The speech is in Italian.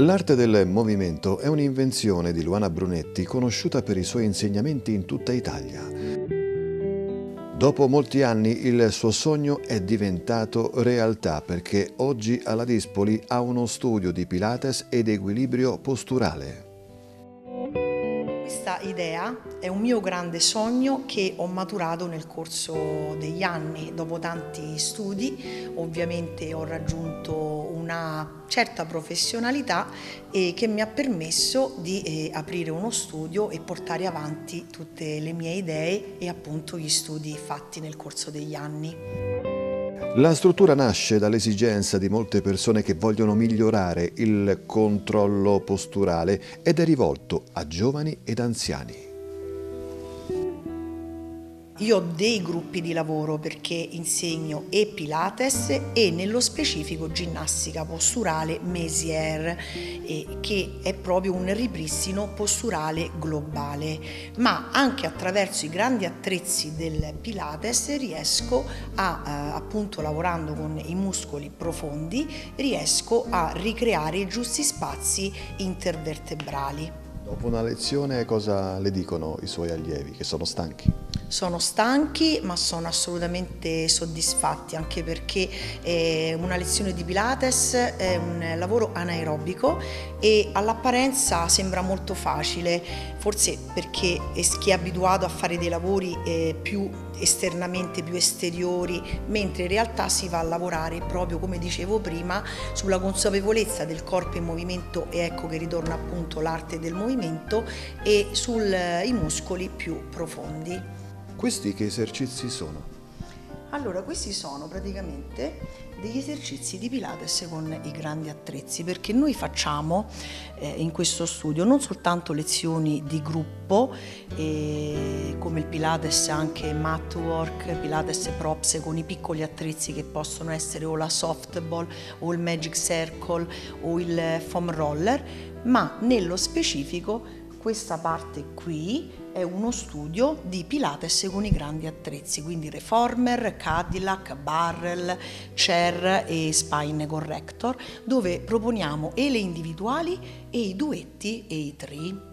L'arte del movimento è un'invenzione di Luana Brunetti conosciuta per i suoi insegnamenti in tutta Italia. Dopo molti anni il suo sogno è diventato realtà perché oggi alla Dispoli ha uno studio di Pilates ed equilibrio posturale. Questa idea è un mio grande sogno che ho maturato nel corso degli anni. Dopo tanti studi ovviamente ho raggiunto una certa professionalità e che mi ha permesso di eh, aprire uno studio e portare avanti tutte le mie idee e appunto gli studi fatti nel corso degli anni. La struttura nasce dall'esigenza di molte persone che vogliono migliorare il controllo posturale ed è rivolto a giovani ed anziani. Io ho dei gruppi di lavoro perché insegno e Pilates e nello specifico ginnastica posturale Mesier, che è proprio un ripristino posturale globale. Ma anche attraverso i grandi attrezzi del Pilates riesco a, eh, appunto lavorando con i muscoli profondi, riesco a ricreare i giusti spazi intervertebrali. Dopo una lezione cosa le dicono i suoi allievi che sono stanchi? sono stanchi ma sono assolutamente soddisfatti anche perché eh, una lezione di Pilates è un lavoro anaerobico e all'apparenza sembra molto facile, forse perché chi è abituato a fare dei lavori eh, più esternamente, più esteriori, mentre in realtà si va a lavorare proprio come dicevo prima sulla consapevolezza del corpo in movimento e ecco che ritorna appunto l'arte del movimento e sui muscoli più profondi. Questi che esercizi sono? Allora, questi sono praticamente degli esercizi di Pilates con i grandi attrezzi, perché noi facciamo eh, in questo studio non soltanto lezioni di gruppo, eh, come il Pilates anche mat work, Pilates props con i piccoli attrezzi che possono essere o la softball o il magic circle o il foam roller, ma nello specifico questa parte qui è uno studio di Pilates con i grandi attrezzi, quindi Reformer, Cadillac, Barrel, Chair e Spine Corrector, dove proponiamo e le individuali e i duetti e i tri.